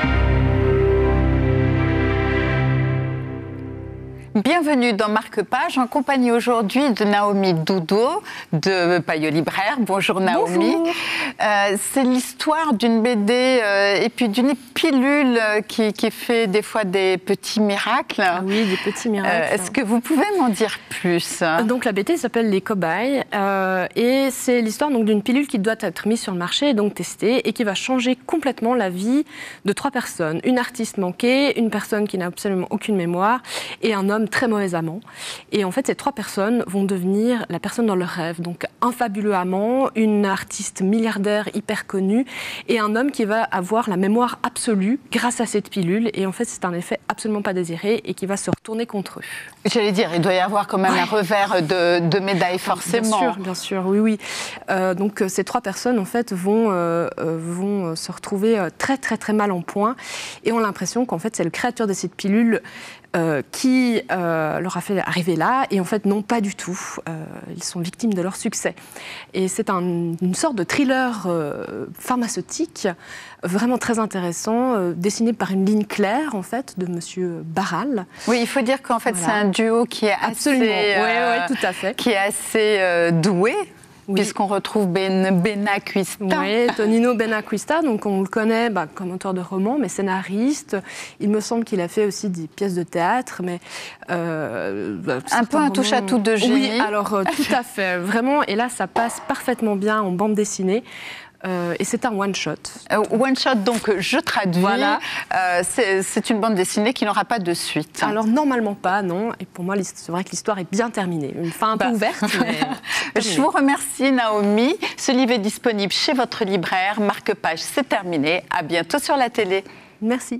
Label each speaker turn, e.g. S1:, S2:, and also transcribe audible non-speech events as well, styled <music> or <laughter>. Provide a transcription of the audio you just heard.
S1: thank you Bienvenue dans Marque Page, en compagnie aujourd'hui de Naomi Doudou de Payot Libraire. Bonjour Naomi. Euh, c'est l'histoire d'une BD euh, et puis d'une pilule qui, fait des fois des petits miracles.
S2: Ah oui, des petits miracles.
S1: Euh, est-ce que vous pouvez m'en dire plus?
S2: Donc la BD s'appelle Les Cobayes et c'est l'histoire d'une pilule qui doit être mise sur le marché et donc testée et qui va changer complètement la vie de trois personnes. Une artiste manquée, une personne qui n'a absolument aucune mémoire et un homme très mauvais amant. Et en fait, ces trois personnes vont devenir la personne dans leur rêve. Donc, un fabuleux amant, une artiste milliardaire hyper connue et un homme qui va avoir la mémoire absolue grâce à cette pilule. Et en fait, c'est un effet absolument pas désiré et qui va se retourner contre eux.
S1: J'allais dire, il doit y avoir quand même un revers de, de, médaille, forcément.
S2: Bien sûr, bien sûr, oui, oui. Euh, donc, euh, ces trois personnes, en fait, vont, euh, vont se retrouver très, très, très mal en point et ont l'impression qu'en fait, c'est le créateur de cette pilule euh, qui euh, leur a fait arriver là, et en fait, non, pas du tout. Euh, ils sont victimes de leur succès. Et c'est une sorte de thriller pharmaceutique vraiment très intéressant, dessiné par une ligne claire, en fait, de Monsieur Barral.
S1: Oui, il faut dire qu'en fait, c'est un duo qui est
S2: Absolument.
S1: assez,
S2: tout à fait.
S1: qui est assez doué puisqu'on retrouve ben, Benacquista.
S2: Oui, Tonino Benacquista, donc on le connaît bah, comme auteur de romans, mais scénariste. Il me semble qu'il a fait aussi des pièces de théâtre, mais
S1: euh, bah, un peu un touche à tout de génie.
S2: Oui, alors euh, tout à fait, vraiment. Et là, ça passe parfaitement bien en bande dessinée. Euh, et c'est un one-shot.
S1: Euh, one-shot, donc je traduis. Voilà. Euh, c'est une bande dessinée qui n'aura pas de suite.
S2: Alors normalement pas, non. Et pour moi, c'est vrai que l'histoire est bien terminée. Une fin un peu bah. ouverte. <laughs>
S1: Mais je vous remercie, Naomi. Ce livre est disponible chez votre libraire. Marque-page, c'est terminé. À bientôt sur la télé.
S2: Merci.